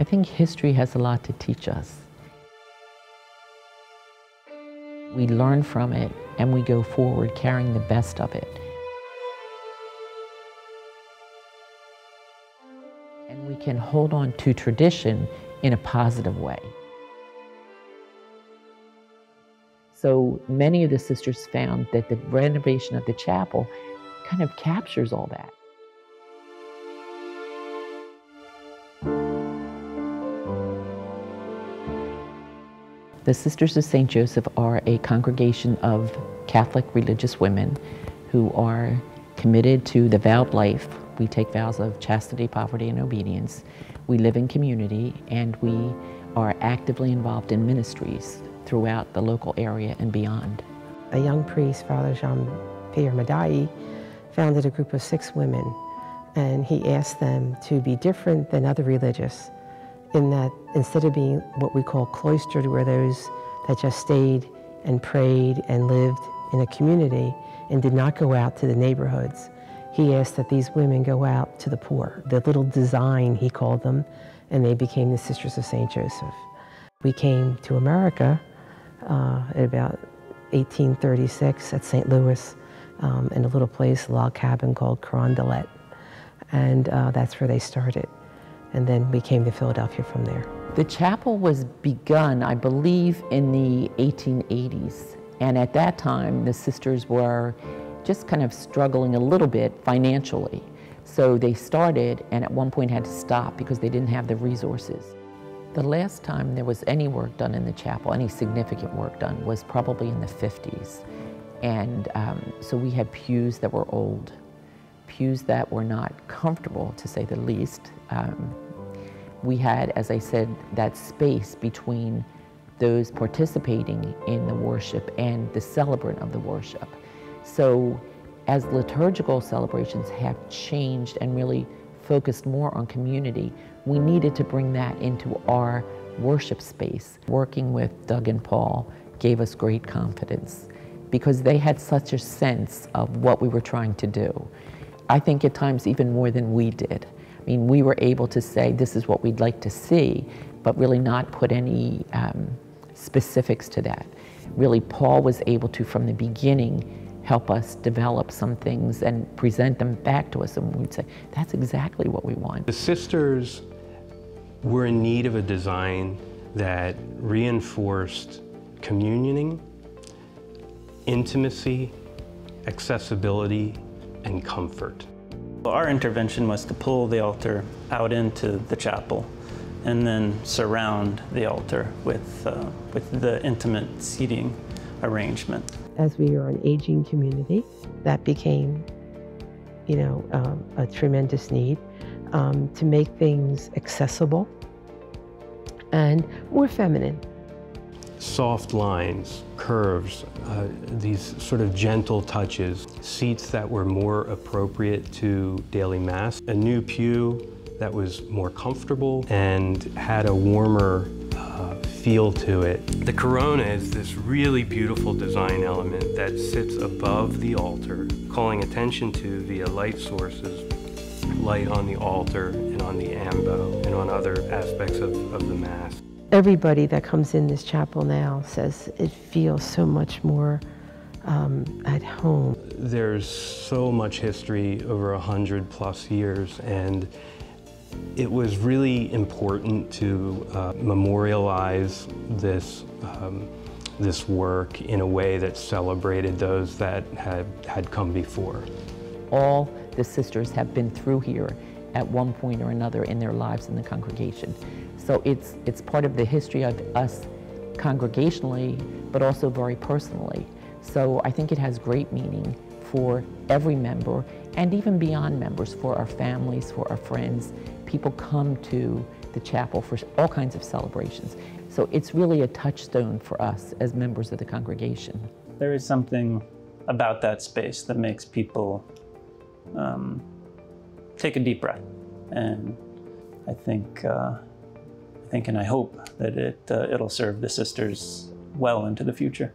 I think history has a lot to teach us. We learn from it and we go forward carrying the best of it. And we can hold on to tradition in a positive way. So many of the sisters found that the renovation of the chapel kind of captures all that. The Sisters of St. Joseph are a congregation of Catholic religious women who are committed to the vowed life. We take vows of chastity, poverty, and obedience. We live in community and we are actively involved in ministries throughout the local area and beyond. A young priest, Father Jean-Pierre Médaille, founded a group of six women and he asked them to be different than other religious in that instead of being what we call cloistered, where those that just stayed and prayed and lived in a community and did not go out to the neighborhoods, he asked that these women go out to the poor. The little design, he called them, and they became the Sisters of St. Joseph. We came to America uh, at about 1836 at St. Louis um, in a little place, a log cabin called Carondelet. And uh, that's where they started and then we came to Philadelphia from there. The chapel was begun, I believe, in the 1880s. And at that time, the sisters were just kind of struggling a little bit financially. So they started and at one point had to stop because they didn't have the resources. The last time there was any work done in the chapel, any significant work done, was probably in the 50s. And um, so we had pews that were old pews that were not comfortable, to say the least. Um, we had, as I said, that space between those participating in the worship and the celebrant of the worship. So as liturgical celebrations have changed and really focused more on community, we needed to bring that into our worship space. Working with Doug and Paul gave us great confidence because they had such a sense of what we were trying to do. I think at times even more than we did. I mean, we were able to say this is what we'd like to see, but really not put any um, specifics to that. Really, Paul was able to, from the beginning, help us develop some things and present them back to us, and we'd say, that's exactly what we want. The sisters were in need of a design that reinforced communioning, intimacy, accessibility, and comfort. Our intervention was to pull the altar out into the chapel and then surround the altar with, uh, with the intimate seating arrangement. As we are an aging community, that became, you know, um, a tremendous need um, to make things accessible and more feminine soft lines, curves, uh, these sort of gentle touches, seats that were more appropriate to daily mass, a new pew that was more comfortable and had a warmer uh, feel to it. The corona is this really beautiful design element that sits above the altar, calling attention to via light sources, light on the altar and on the ambo and on other aspects of, of the Mass. Everybody that comes in this chapel now says it feels so much more um, at home. There's so much history over a hundred plus years and it was really important to uh, memorialize this um, this work in a way that celebrated those that had, had come before. All the sisters have been through here at one point or another in their lives in the congregation. So it's, it's part of the history of us congregationally, but also very personally. So I think it has great meaning for every member and even beyond members, for our families, for our friends. People come to the chapel for all kinds of celebrations. So it's really a touchstone for us as members of the congregation. There is something about that space that makes people um, take a deep breath. And I think, uh, I think and I hope that it, uh, it'll serve the sisters well into the future.